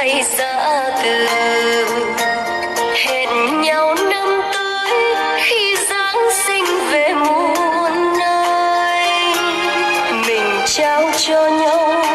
tay giã từ. Hẹn nhau năm tới khi giáng sinh về muôn nơi. Mình trao cho nhau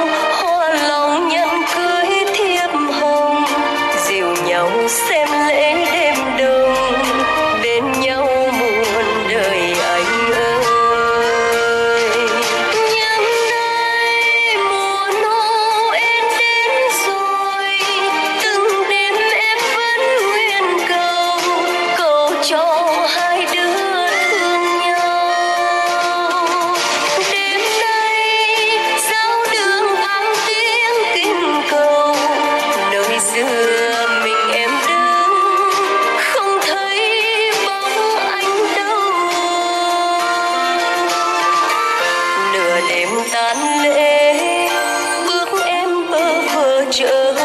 đêm tan lễ. Bước em bơ vơ chờ